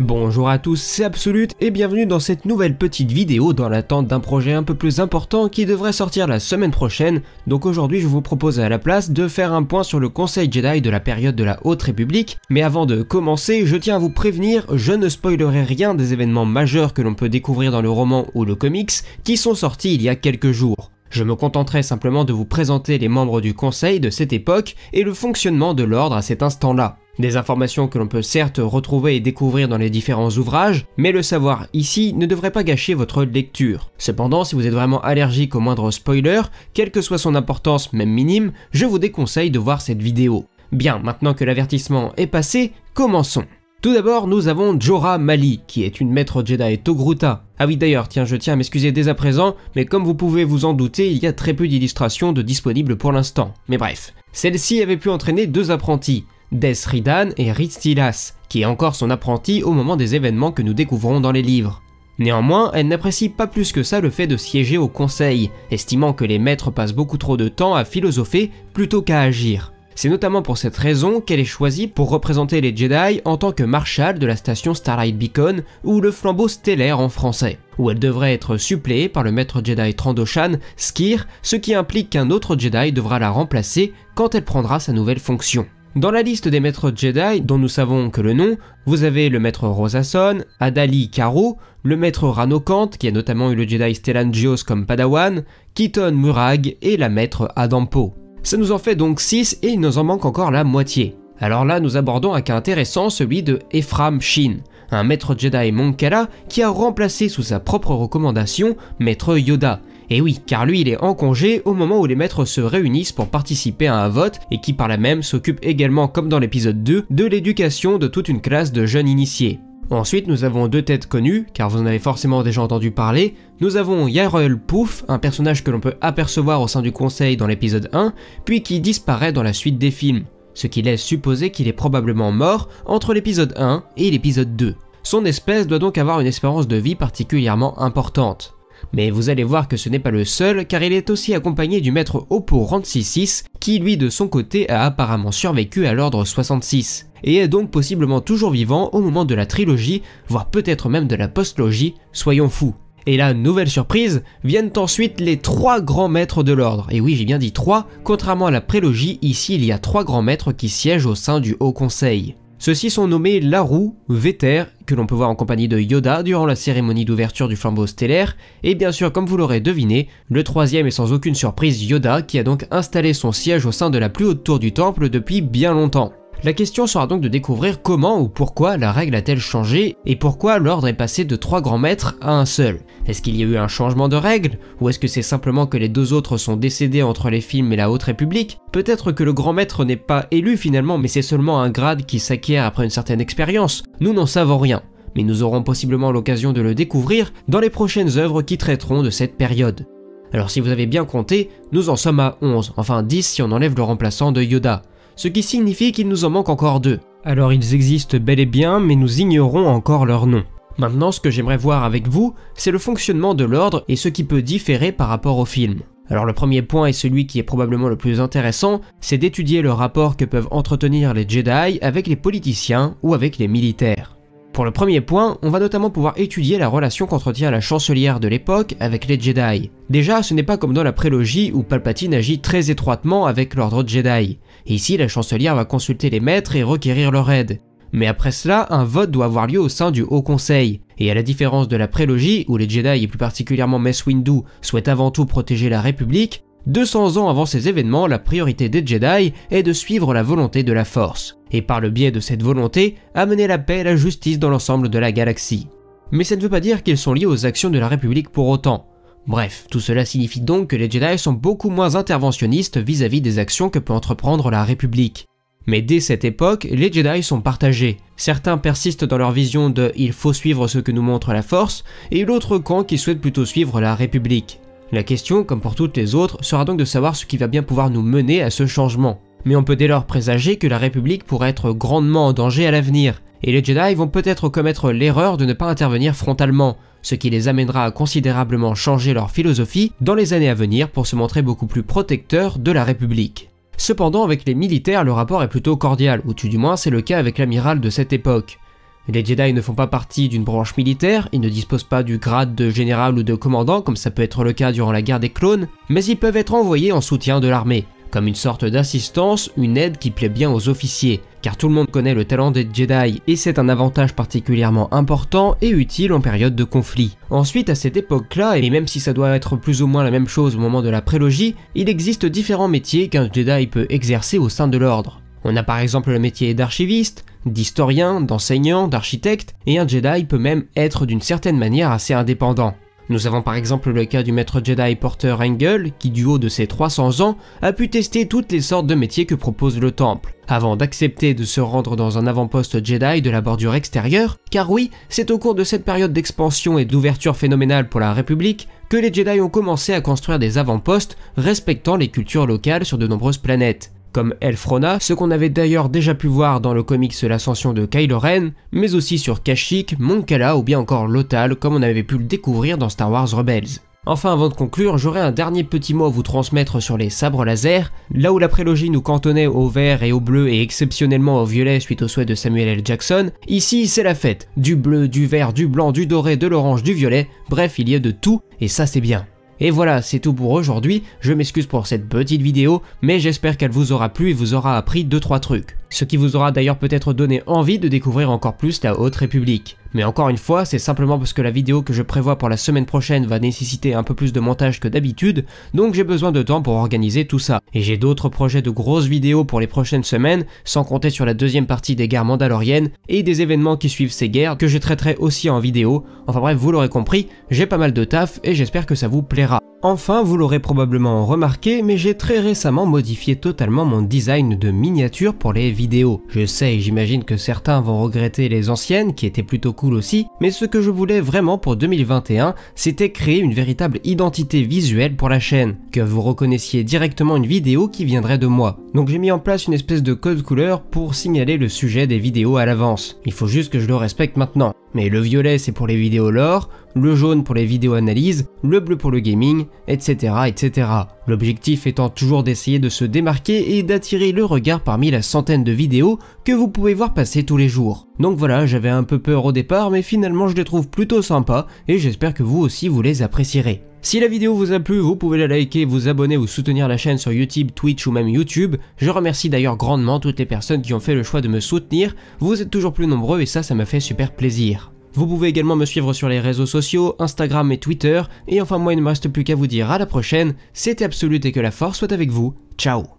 Bonjour à tous, c'est Absolute et bienvenue dans cette nouvelle petite vidéo dans l'attente d'un projet un peu plus important qui devrait sortir la semaine prochaine. Donc aujourd'hui je vous propose à la place de faire un point sur le Conseil Jedi de la période de la Haute République. Mais avant de commencer, je tiens à vous prévenir, je ne spoilerai rien des événements majeurs que l'on peut découvrir dans le roman ou le comics qui sont sortis il y a quelques jours. Je me contenterai simplement de vous présenter les membres du conseil de cette époque et le fonctionnement de l'ordre à cet instant-là. Des informations que l'on peut certes retrouver et découvrir dans les différents ouvrages, mais le savoir ici ne devrait pas gâcher votre lecture. Cependant, si vous êtes vraiment allergique au moindre spoiler, quelle que soit son importance, même minime, je vous déconseille de voir cette vidéo. Bien, maintenant que l'avertissement est passé, commençons. Tout d'abord, nous avons Jorah Mali, qui est une maître Jedi Togruta. Ah oui d'ailleurs, tiens, je tiens à m'excuser dès à présent, mais comme vous pouvez vous en douter, il y a très peu d'illustrations de disponibles pour l'instant. Mais bref, celle-ci avait pu entraîner deux apprentis, Des Ridan et Ritstilas, qui est encore son apprenti au moment des événements que nous découvrons dans les livres. Néanmoins, elle n'apprécie pas plus que ça le fait de siéger au conseil, estimant que les maîtres passent beaucoup trop de temps à philosopher plutôt qu'à agir. C'est notamment pour cette raison qu'elle est choisie pour représenter les Jedi en tant que marshal de la station Starlight Beacon ou le flambeau stellaire en français, où elle devrait être suppléée par le maître Jedi Trandoshan, Skir, ce qui implique qu'un autre Jedi devra la remplacer quand elle prendra sa nouvelle fonction. Dans la liste des maîtres Jedi, dont nous savons que le nom, vous avez le maître Rosason, Adali Karo, le maître Ranokant, qui a notamment eu le Jedi Stellan Gios comme padawan, Keaton Murag et la maître Adampo. Ça nous en fait donc 6 et il nous en manque encore la moitié. Alors là, nous abordons un cas intéressant celui de Ephraim Shin, un maître Jedi Monkala qui a remplacé sous sa propre recommandation maître Yoda. Et oui, car lui il est en congé au moment où les maîtres se réunissent pour participer à un vote et qui par là même s'occupe également comme dans l'épisode 2 de l'éducation de toute une classe de jeunes initiés. Ensuite, nous avons deux têtes connues, car vous en avez forcément déjà entendu parler. Nous avons Yarel Pouf, un personnage que l'on peut apercevoir au sein du conseil dans l'épisode 1, puis qui disparaît dans la suite des films, ce qui laisse supposer qu'il est probablement mort entre l'épisode 1 et l'épisode 2. Son espèce doit donc avoir une espérance de vie particulièrement importante. Mais vous allez voir que ce n'est pas le seul, car il est aussi accompagné du maître Oppo 6 qui lui de son côté a apparemment survécu à l'ordre 66, et est donc possiblement toujours vivant au moment de la trilogie, voire peut-être même de la postlogie, soyons fous. Et la nouvelle surprise, viennent ensuite les trois grands maîtres de l'ordre. Et oui, j'ai bien dit trois, contrairement à la prélogie, ici il y a trois grands maîtres qui siègent au sein du Haut Conseil. Ceux-ci sont nommés Larou, Véter, que l'on peut voir en compagnie de Yoda durant la cérémonie d'ouverture du flambeau stellaire, et bien sûr, comme vous l'aurez deviné, le troisième est sans aucune surprise Yoda, qui a donc installé son siège au sein de la plus haute tour du temple depuis bien longtemps. La question sera donc de découvrir comment ou pourquoi la règle a-t-elle changé et pourquoi l'ordre est passé de trois grands maîtres à un seul. Est-ce qu'il y a eu un changement de règle Ou est-ce que c'est simplement que les deux autres sont décédés entre les films et la Haute République? Peut-être que le grand maître n'est pas élu finalement mais c'est seulement un grade qui s'acquiert après une certaine expérience. Nous n'en savons rien. Mais nous aurons possiblement l'occasion de le découvrir dans les prochaines œuvres qui traiteront de cette période. Alors si vous avez bien compté, nous en sommes à 11, enfin 10 si on enlève le remplaçant de Yoda ce qui signifie qu'il nous en manque encore deux. Alors ils existent bel et bien, mais nous ignorons encore leur nom. Maintenant, ce que j'aimerais voir avec vous, c'est le fonctionnement de l'ordre et ce qui peut différer par rapport au film. Alors le premier point et celui qui est probablement le plus intéressant, c'est d'étudier le rapport que peuvent entretenir les Jedi avec les politiciens ou avec les militaires. Pour le premier point, on va notamment pouvoir étudier la relation qu'entretient la chancelière de l'époque avec les Jedi. Déjà, ce n'est pas comme dans la prélogie où Palpatine agit très étroitement avec l'ordre Jedi. Ici, la chancelière va consulter les maîtres et requérir leur aide. Mais après cela, un vote doit avoir lieu au sein du Haut Conseil. Et à la différence de la prélogie, où les Jedi et plus particulièrement Mess Windu souhaitent avant tout protéger la République, 200 ans avant ces événements, la priorité des Jedi est de suivre la volonté de la Force, et par le biais de cette volonté, amener la paix et la justice dans l'ensemble de la galaxie. Mais ça ne veut pas dire qu'ils sont liés aux actions de la République pour autant. Bref, tout cela signifie donc que les Jedi sont beaucoup moins interventionnistes vis-à-vis des actions que peut entreprendre la République. Mais dès cette époque, les Jedi sont partagés. Certains persistent dans leur vision de il faut suivre ce que nous montre la Force, et l'autre camp qui souhaite plutôt suivre la République. La question, comme pour toutes les autres, sera donc de savoir ce qui va bien pouvoir nous mener à ce changement. Mais on peut dès lors présager que la République pourrait être grandement en danger à l'avenir, et les Jedi vont peut-être commettre l'erreur de ne pas intervenir frontalement, ce qui les amènera à considérablement changer leur philosophie dans les années à venir pour se montrer beaucoup plus protecteurs de la République. Cependant, avec les militaires, le rapport est plutôt cordial, ou tout du moins c'est le cas avec l'amiral de cette époque. Les Jedi ne font pas partie d'une branche militaire, ils ne disposent pas du grade de général ou de commandant comme ça peut être le cas durant la guerre des clones, mais ils peuvent être envoyés en soutien de l'armée comme une sorte d'assistance, une aide qui plaît bien aux officiers, car tout le monde connaît le talent des Jedi et c'est un avantage particulièrement important et utile en période de conflit. Ensuite, à cette époque-là, et même si ça doit être plus ou moins la même chose au moment de la prélogie, il existe différents métiers qu'un Jedi peut exercer au sein de l'ordre. On a par exemple le métier d'archiviste, d'historien, d'enseignant, d'architecte, et un Jedi peut même être d'une certaine manière assez indépendant. Nous avons par exemple le cas du maître Jedi Porter Engel, qui du haut de ses 300 ans a pu tester toutes les sortes de métiers que propose le temple, avant d'accepter de se rendre dans un avant-poste Jedi de la bordure extérieure, car oui, c'est au cours de cette période d'expansion et d'ouverture phénoménale pour la République que les Jedi ont commencé à construire des avant-postes respectant les cultures locales sur de nombreuses planètes comme Elfrona, ce qu'on avait d'ailleurs déjà pu voir dans le comics L'ascension de Kylo Ren, mais aussi sur Kashyyyk, Monkala ou bien encore Lothal comme on avait pu le découvrir dans Star Wars Rebels. Enfin, avant de conclure, j'aurai un dernier petit mot à vous transmettre sur les sabres laser. Là où la prélogie nous cantonnait au vert et au bleu et exceptionnellement au violet suite au souhait de Samuel L. Jackson, ici c'est la fête. Du bleu, du vert, du blanc, du doré, de l'orange, du violet, bref, il y a de tout et ça c'est bien. Et voilà, c'est tout pour aujourd'hui, je m'excuse pour cette petite vidéo, mais j'espère qu'elle vous aura plu et vous aura appris 2-3 trucs. Ce qui vous aura d'ailleurs peut-être donné envie de découvrir encore plus la Haute République. Mais encore une fois, c'est simplement parce que la vidéo que je prévois pour la semaine prochaine va nécessiter un peu plus de montage que d'habitude, donc j'ai besoin de temps pour organiser tout ça. Et j'ai d'autres projets de grosses vidéos pour les prochaines semaines, sans compter sur la deuxième partie des guerres mandaloriennes et des événements qui suivent ces guerres que je traiterai aussi en vidéo. Enfin bref, vous l'aurez compris, j'ai pas mal de taf et j'espère que ça vous plaira. Enfin, vous l'aurez probablement remarqué, mais j'ai très récemment modifié totalement mon design de miniature pour les vidéos. Je sais et j'imagine que certains vont regretter les anciennes, qui étaient plutôt cool aussi, mais ce que je voulais vraiment pour 2021, c'était créer une véritable identité visuelle pour la chaîne, que vous reconnaissiez directement une vidéo qui viendrait de moi. Donc j'ai mis en place une espèce de code couleur pour signaler le sujet des vidéos à l'avance. Il faut juste que je le respecte maintenant. Mais le violet c'est pour les vidéos lore, le jaune pour les vidéos analyses, le bleu pour le gaming, etc. etc. L'objectif étant toujours d'essayer de se démarquer et d'attirer le regard parmi la centaine de vidéos que vous pouvez voir passer tous les jours. Donc voilà, j'avais un peu peur au départ mais finalement je les trouve plutôt sympas et j'espère que vous aussi vous les apprécierez. Si la vidéo vous a plu, vous pouvez la liker, vous abonner ou soutenir la chaîne sur YouTube, Twitch ou même YouTube. Je remercie d'ailleurs grandement toutes les personnes qui ont fait le choix de me soutenir. Vous êtes toujours plus nombreux et ça, ça me fait super plaisir. Vous pouvez également me suivre sur les réseaux sociaux, Instagram et Twitter. Et enfin moi il ne me reste plus qu'à vous dire à la prochaine, c'était Absolute et que la force soit avec vous. Ciao